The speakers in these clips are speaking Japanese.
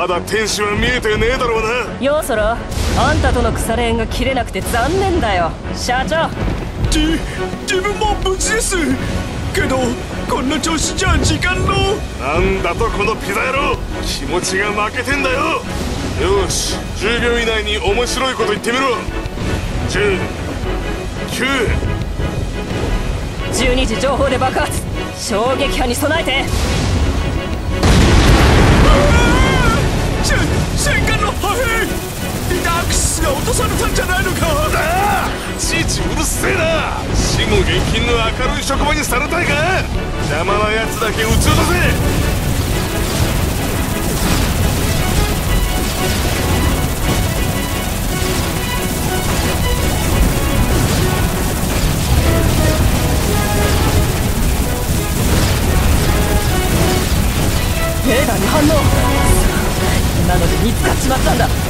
まだ天使は見えてねえだろうな。ようそろ。あんたとの腐れ縁が切れなくて残念だよ。社長。じ自分も無事ですけどこんな調子じゃ時間の。なんだとこのピザ野郎。気持ちが負けてんだよ。よし10秒以内に面白いこと言ってみろ。10912時情報で爆発。衝撃波に備えてリダークスが落とされたんじゃないのか？ああちいちうるせえな。死後現金の明るい職場にされたいか？邪魔なやつだけ撃ち落とせ。レーダーに反応。なので見つかっちまったんだ。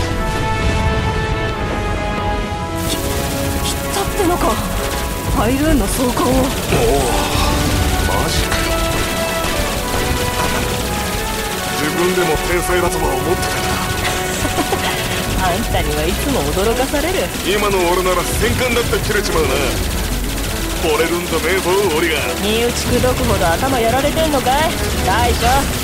ハイルーンの装甲を。おおマジかよ。自分でも天才だとは思ってた あんたにはいつも驚かされる。今の俺なら戦艦だって切れちまうな。惚れるんじゃねえぞ俺が身内くどくほど頭やられてんのかい？大将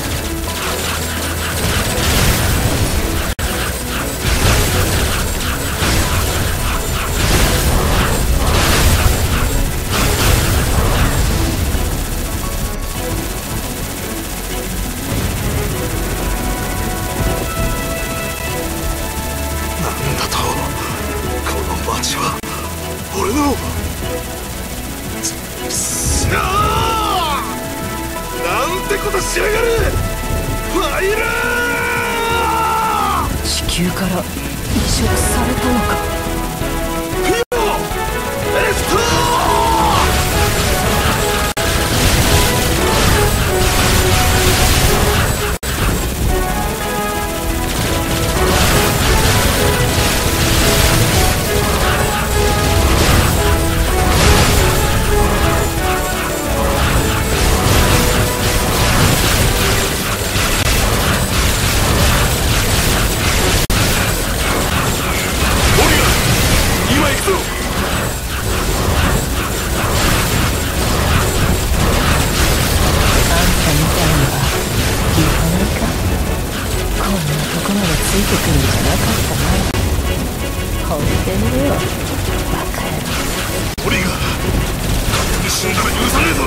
俺が勝手に死んだら許さねえぞ。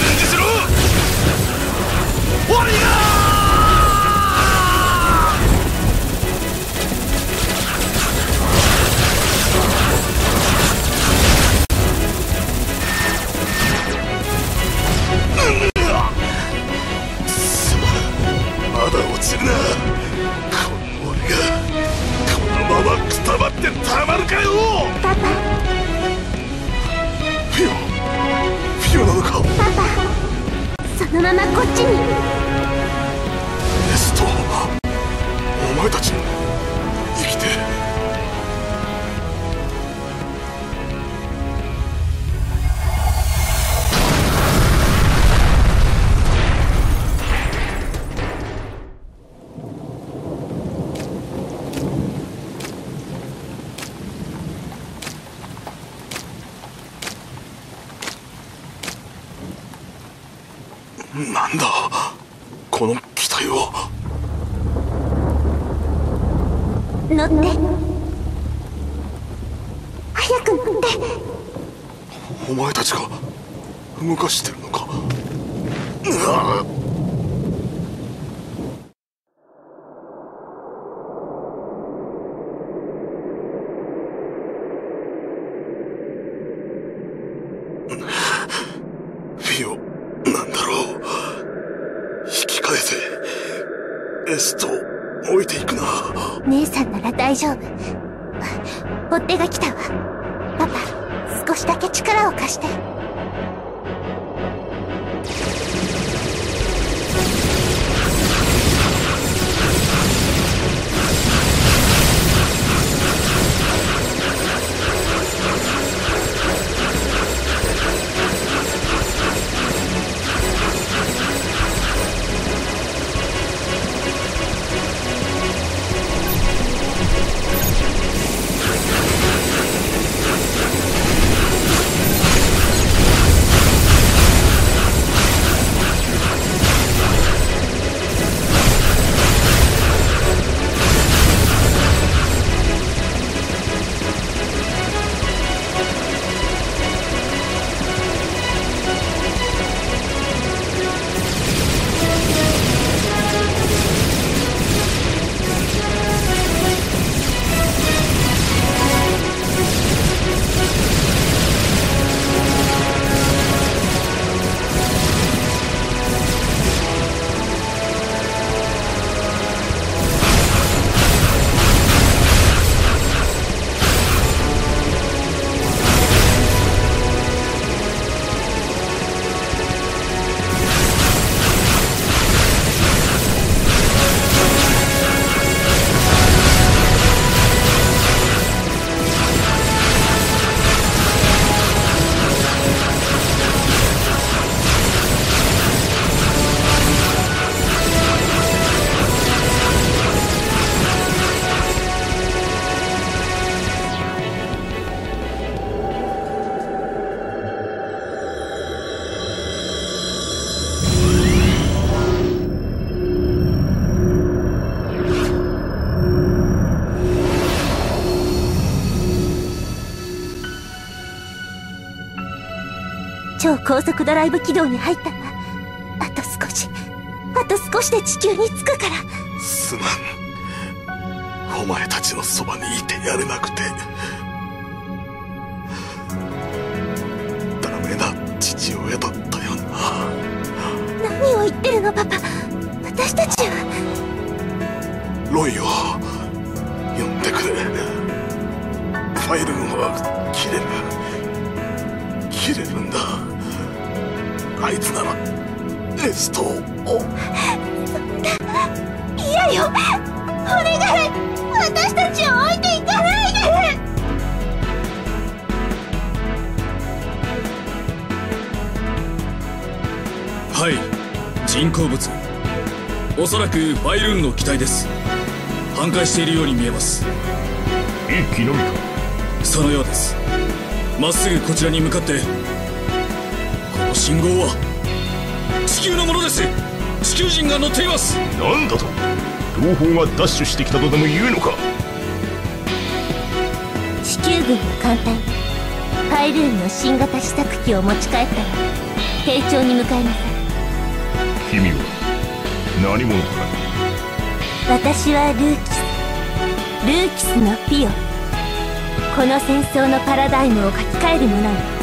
返事しろ。オリガままこっちに。エストお前たちこの機体は。乗って。早く乗って。お前たちが動かしてるのか。うわ。フィオなんだろう引き返せエスト置いていくな姉さんなら大丈夫。追っ手が来たわ。パパ少しだけ力を貸して。高速ドライブ軌道に入ったわあと少し。あと少しで地球に着くから。すまん。お前たちのそばにいてやれなくて。はい。人工物。おそらくファイルーンの機体です。反壊しているように見えます。一気のみか。そのようです。まっすぐこちらに向かって。この信号は。地球のものです。地球人が乗っています。なんだと。同胞がダッシュしてきたとでも言うのか。地球軍の艦隊。パイルーンの新型試作機を持ち帰ったら丁重に迎えなさい君は何者か私はルーキス。ルーキスのピオ。この戦争のパラダイムを書き換える者よ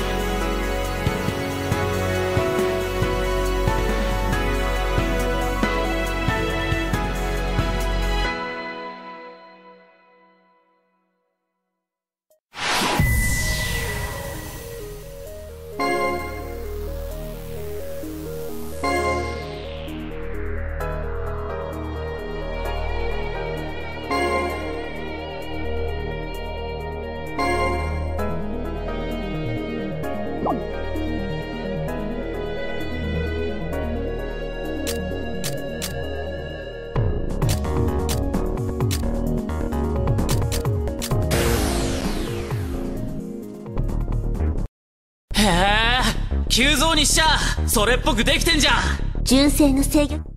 急増にしちゃそれっぽくできてんじゃん。純正の制御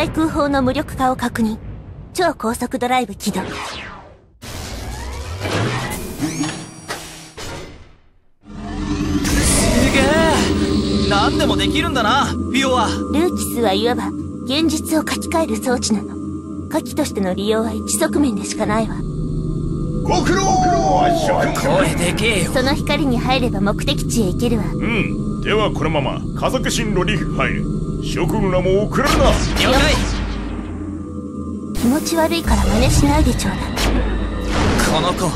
対空砲の無力化を確認。超高速ドライブ起動。すげえ。何でもできるんだなフィオは。ルーキスはいわば現実を書き換える装置なの。火器としての利用は一側面でしかないわ。ご苦労。声でけえよその光に入れば目的地へ行けるわ。うん。ではこのまま家族進路に入る諸君らも遅れるな。了解。気持ち悪いから真似しないでちょうだい。この子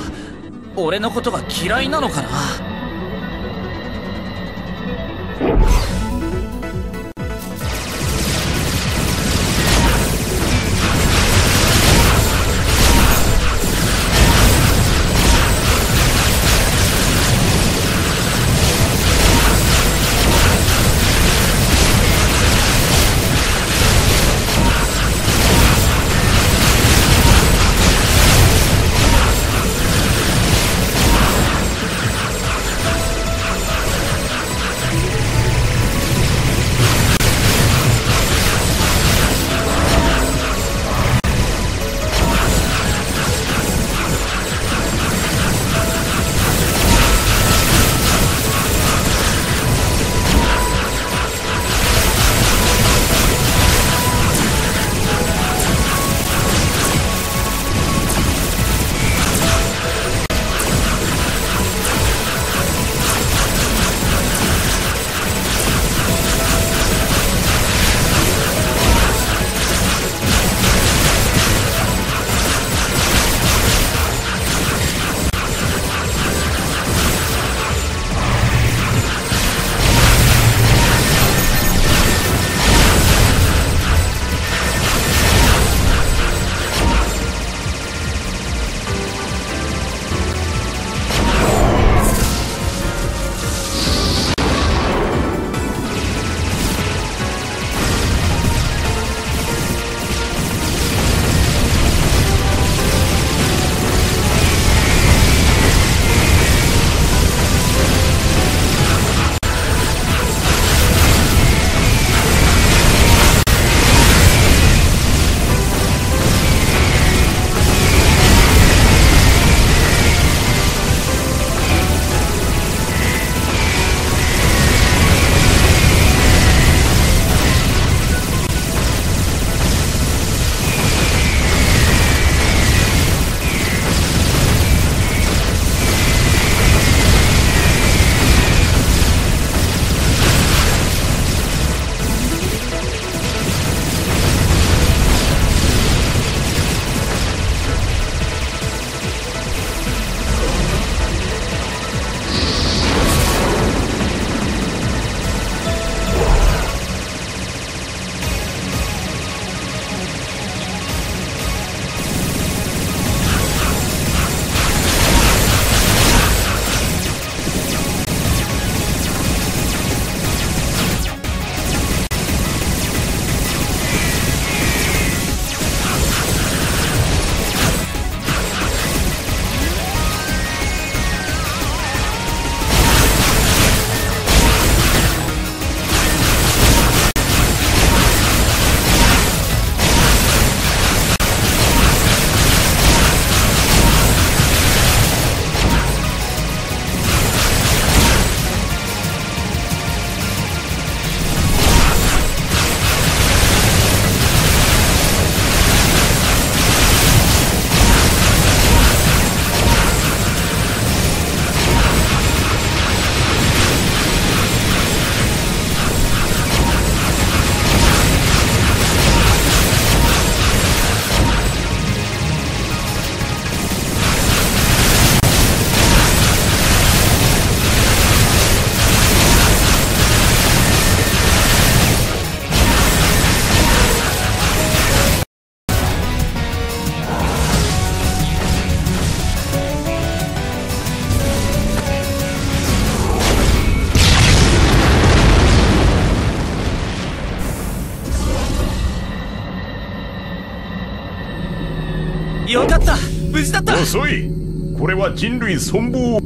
俺のことが嫌いなのかな？だった。遅い。これは人類存亡。を